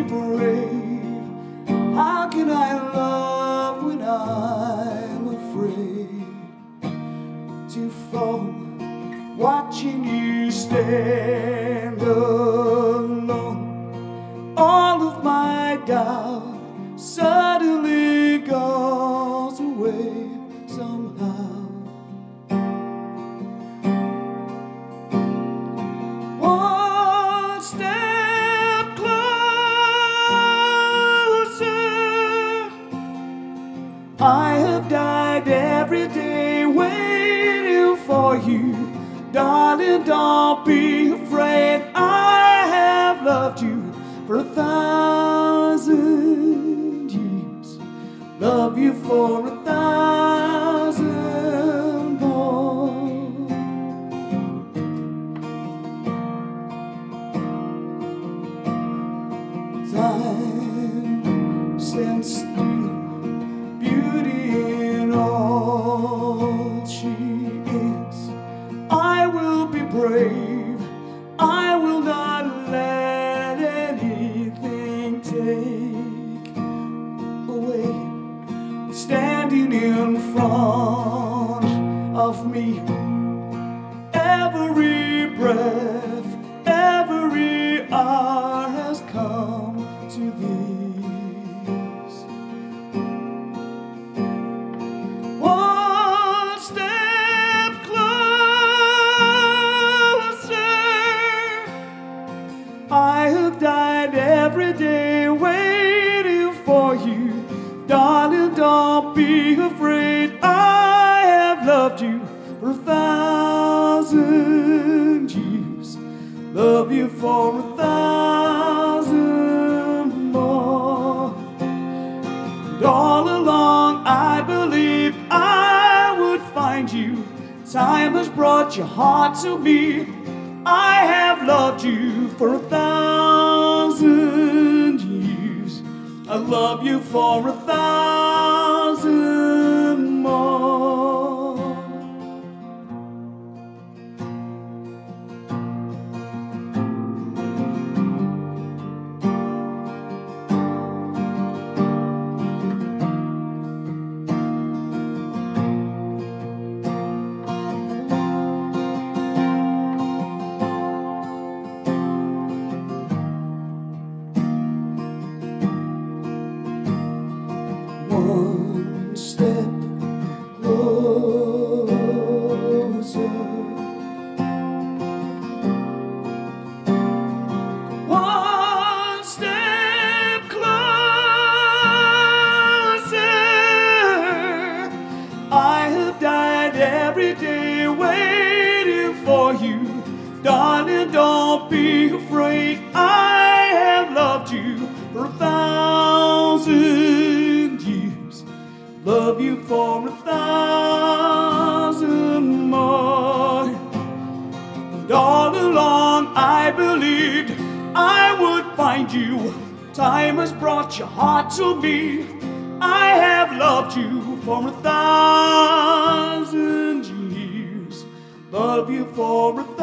brave. How can I love when I'm afraid to fall? Watching you stand alone, waiting for you. Darling, don't be afraid. I have loved you for a thousand years. Love you for a thousand more. Time stands brave, I will not let anything take away. Standing in front of me, every breath, don't be afraid. I have loved you for a thousand years. Love you for a thousand more. And all along I believed I would find you. Time has brought your heart to me. I have loved you for a thousand years. I love you for a thousand One step closer. One step closer. I have died every day waiting for you. Darling, don't be afraid. I have loved you for a thousand. Love you for a thousand more. And all along I believed I would find you. Time has brought your heart to me. I have loved you for a thousand years. Love you for a thousand